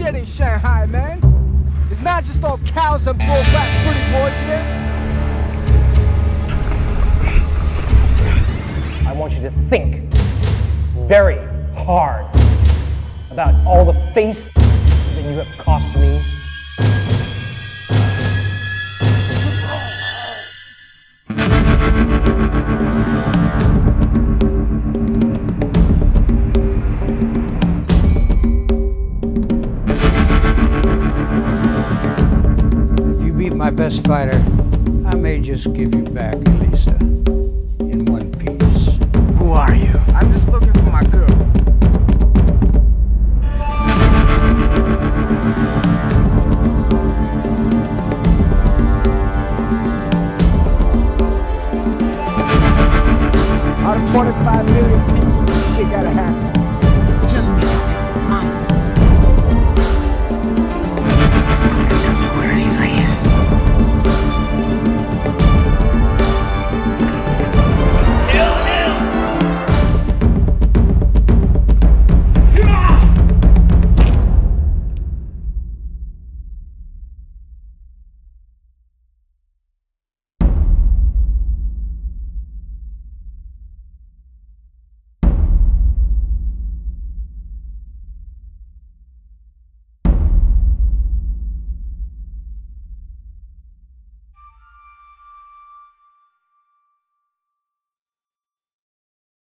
shit in Shanghai, man. It's not just all cows and bull fat pretty boys here. I want you to think very hard about all the face that you have cost me. If you beat my best fighter, I may just give you back Elisa in one piece. Who are you? I'm just looking for my girl. Out of 25 million people, this shit gotta happen.